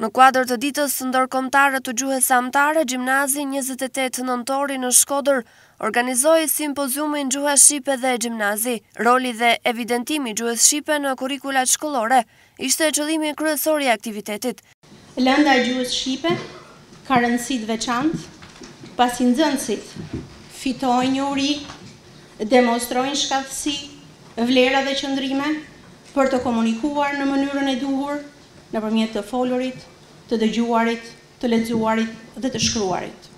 Në kuadër të Ditës Ndërkombëtare të Gjuhës Amtare, Gjimnazi njëzet e tetë Nëntori në Shkodër organizoi Simpoziumin Gjuha Shqipe dhe Gjimnazi, roli dhe evidentimi i gjuhës shqipe në kurrikulat shkollore ishte qëllimi kryesor i aktivitetit. Lënda e gjuhës shqipe ka rëndësi të veçantë, pasi nxënësit fitojnë njohuri, demonstrojnë shkathtësi, vlera dhe qëndrime, për të komunikuar në mënyrën e duhur nëpërmjet të folurit, të dëgjuarit, të lexuarit dhe të shkruarit.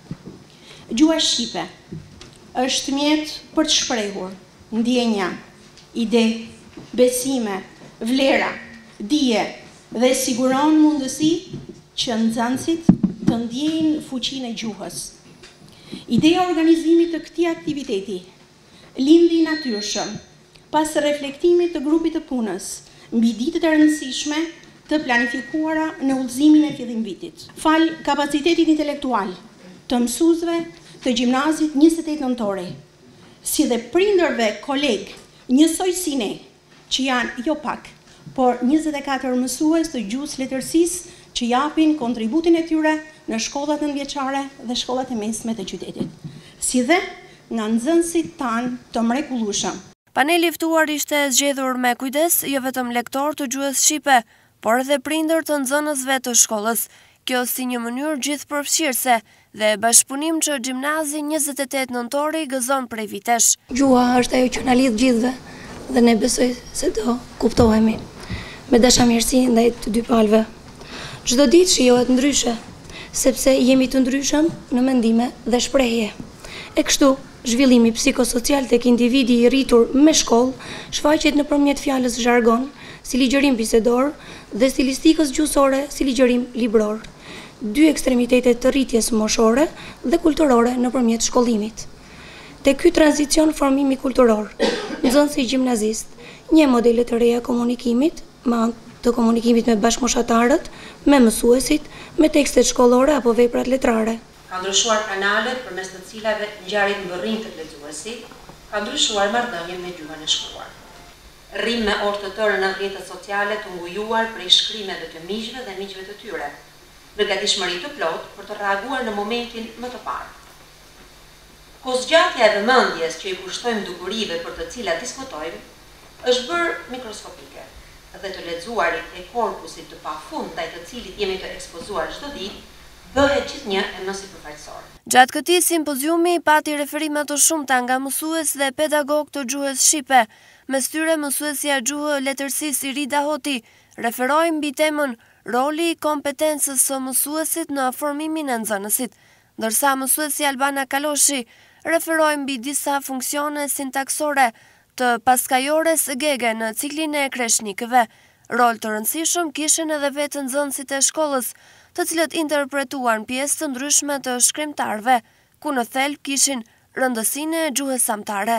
Gjuha shqipe është mjet për të shprehur ndjenja, ide, besime, vlera, dije dhe siguron mundësi që nxënësit të ndjejnë fuqinë e gjuhës. Ideja e organizimit të këtij aktiviteti lindi i natyrshëm pas reflektimit të grupit të punës mbi ditët e rëndësishme të planifikuara në udhëzimin e fillimvitit. Falë kapacitetit intelektual të mësuesve të gjimnazit njëzet e tetë nëntori, si dhe prindërve kolegë njësoj si ne, që janë jo pak, por njëzet e katër mësues të gjuhë-letërsisë që japin kontributin e tyre në shkollat nëntëvjeçare dhe shkollat e mesme të qytetit, si dhe nga nxënësit tanë të mrekullueshëm. Paneli i ftuar ishte zgjedhur me kujdes, jo vetëm lektorë të gjuhës shqipe, por edhe prindër të nxënësve të shkollës, kjo si një mënyrë gjithëpërfshirëse dhe bashkëpunim që Gjimnazi njëzet e tetë Nëntori gëzon prej vitesh. Gjuha është ajo që na lidh gjithëve dhe ne besoj se do kuptohemi me dashamirësi ndaj të dy palëve. Çdo ditë shijohet ndryshe, sepse jemi të ndryshëm në mendime dhe shprehje. E kështu, Zhvillimi psikosocial tek individi i rritur me shkollë shfaqet nëpërmjet fjalës zhargon, si ligjërim bisedor, dhe stilistikës gjuhësore, si ligjërim libror. Dy ekstremitete të rritjes moshore dhe kulturore nëpërmjet shkollimit. Tek ky tranzicion formimi kulturor, nxënësi gjimnazist njeh modele të reja komunikimi me anë të komunikimit me bashkëmoshatarët, me mësuesit, me tekstet shkollore apo veprat letrare. ka ndryshuar kanalet përmes të cilave ngjarjet mbërrijnë tek lexuesi, ka ndryshuar marrëdhënien me gjuhën e shkruar. Rrimë me orë të tëra në rrjetet sociale të ngujuar prej shkrimeve të miqve dhe miqve të tyre, në gatishmëri të plotë për të reaguar në momentin më të parë. Kohëzgjatja e vëmendjes që i kushtojmë dukurive për të cilat diskutojmë, është bërë mikroskopike dhe të lexuarit e korpusit të pafund ndaj të cilit jemi të ekspozuar çdo ditë, bëhet gjithnjë e më sipërfaqësor. Gjatë këtij simpoziumi pati referime të shumta nga mësues dhe pedagogë të gjuhës shqipe, mes tyre mësuesja gjuhë letërsisë Irida Hoti referoi mbi temën Roli i kompetencës së mësuesit në formimin e nxënësit, ndërsa mësuesja Albana Kaloshi referoi mbi disa funksione sintaksore Të paskajores Gege në ciklin e Kreshnikëve, rol të rëndësishëm kishin edhe vetë nxënësit e shkollës, të cilët interpretuan pjesë të ndryshme të shkrimtarëve, ku në thelb kishin rëndësinë e gjuhës amtare.